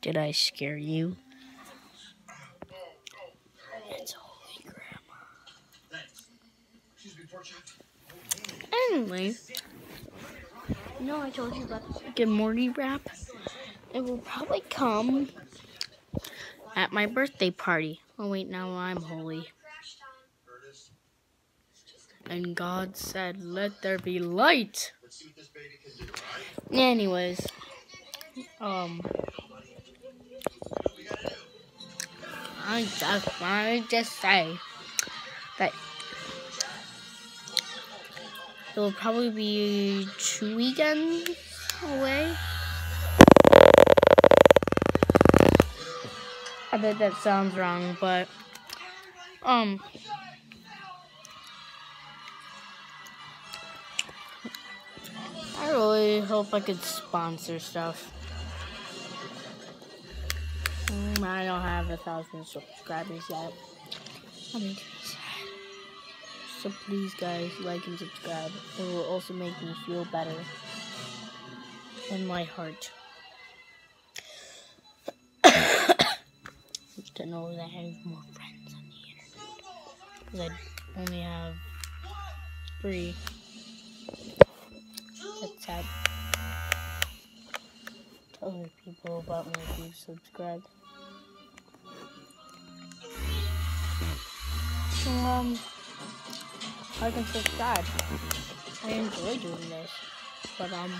Did I scare you? It's holy grandma. Anyway, know I told you about the Good Morty rap? It will probably come at my birthday party. Oh wait, now I'm holy. And God said, let there be light. Anyways, um, want to just say that it will probably be two weekends away. I bet that sounds wrong, but um. I really hope I could sponsor stuff. I don't have a thousand subscribers yet. Makes. So please, guys, like and subscribe. It will also make me feel better in my heart. to know that I have more friends on the internet. Because I only have three. That's sad. Tell other people about me if you subscribe. watching um I can subscribe. I enjoy doing this, but um